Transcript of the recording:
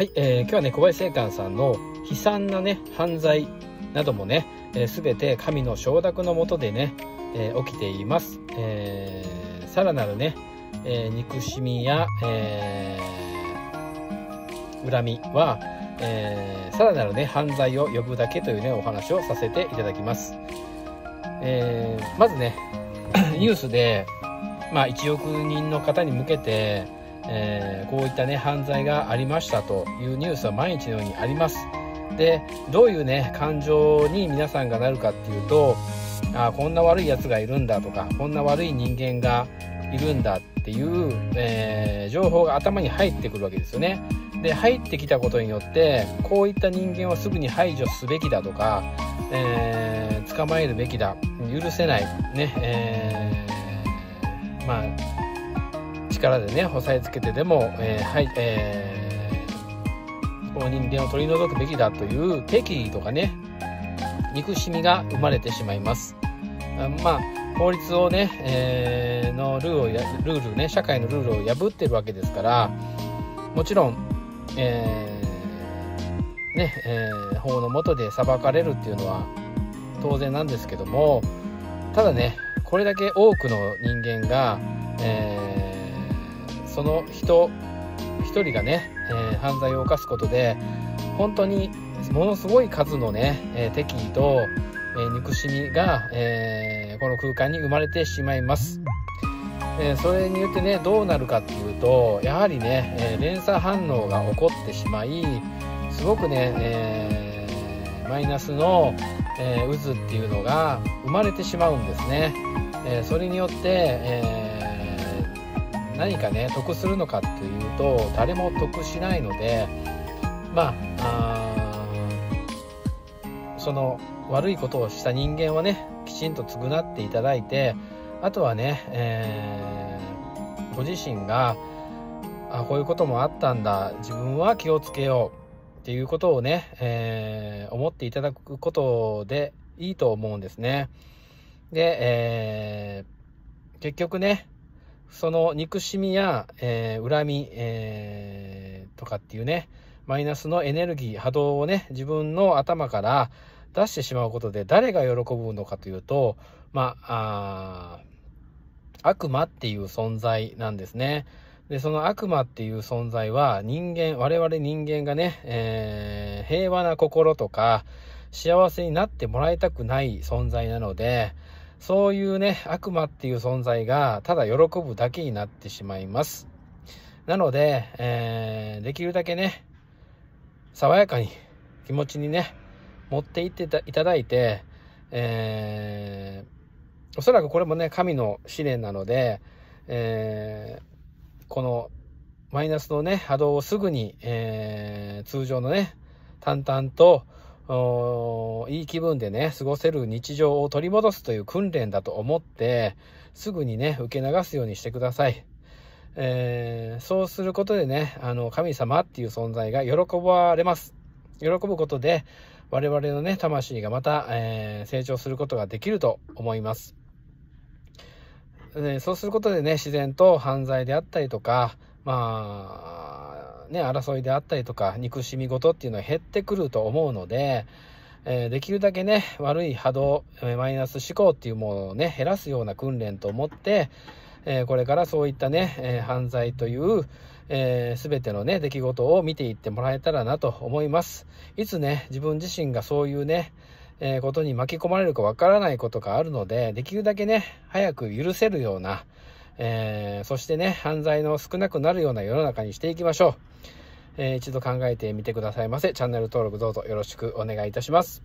はい、えー、今日はね小林正観さんの悲惨なね犯罪などもね、えー、て神の承諾のもとでね、えー、起きています、えー、さらなるね、えー、憎しみや、えー、恨みは、えー、さらなるね犯罪を呼ぶだけというねお話をさせていただきます、えー、まずね ニュースで、まあ、1億人の方に向けてえー、こういったね犯罪がありましたというニュースは毎日のようにあります。でどういうね感情に皆さんがなるかっていうとあこんな悪いやつがいるんだとかこんな悪い人間がいるんだっていう、えー、情報が頭に入ってくるわけですよね。で入ってきたことによってこういった人間をすぐに排除すべきだとか、えー、捕まえるべきだ許せないね、えー、まあ力でね押さえつけてでも、えー、はいえー、この人間を取り除くべきだという敵意とかね憎しみが生まれてしまいます。あまあ法律をね、えー、のルールをやルールね社会のルールを破ってるわけですからもちろん、えー、ねえー、法の下で裁かれるっていうのは当然なんですけどもただねこれだけ多くの人間が、えその人1人がね、えー、犯罪を犯すことで本当にものすごい数のね、えー、敵意と、えー、憎しみが、えこの空間に生まれてしまいます。えそれによってねどうなるかっていうとやはりね、え連鎖反応が起こってしまいすごくね、えマイナスの、え渦っていうのが生まれてしまうんですね。えそれによって、え何かね得するのかっていうと誰も得しないのでまあその悪いことをした人間はねきちんと償っていただいてあとはね、えー、ご自身があこういうこともあったんだ自分は気をつけようっていうことをね、えー、思っていただくことでいいと思うんですね。で、えー、結局ねその憎しみや、えー、恨み、えー、とかっていうね、マイナスのエネルギー、波動をね、自分の頭から出してしまうことで誰が喜ぶのかというと、まあ、あ悪魔っていう存在なんですね。で、その悪魔っていう存在は人間、我々人間がね、えー、平和な心とか幸せになってもらいたくない存在なので、そういうね、悪魔っていう存在がただ喜ぶだけになってしまいます。なので、えー、できるだけね、爽やかに気持ちにね、持っていっていただいて、えー、おそらくこれもね、神の試練なので、えー、このマイナスのね、波動をすぐに、えー、通常のね、淡々と、いい気分でね、過ごせる日常を取り戻すという訓練だと思って、すぐにね、受け流すようにしてください。えー、そうすることでね、あの、神様っていう存在が喜ばれます。喜ぶことで、我々のね、魂がまた、えー、成長することができると思います。そうすることでね、自然と犯罪であったりとか、まあ、ね、争いであったりとか、憎しみ事っていうのは減ってくると思うので、えー、できるだけね、悪い波動、マイナス思考っていうものをね、減らすような訓練と思って、えー、これからそういったね、えー、犯罪という、えー、全てのね、出来事を見ていってもらえたらなと思います。いつね、自分自身がそういうね、えー、ことに巻き込まれるかわからないことがあるので、できるだけね、早く許せるような、えー、そしてね、犯罪の少なくなるような世の中にしていきましょう。えー、一度考えてみてくださいませ。チャンネル登録どうぞよろしくお願いいたします。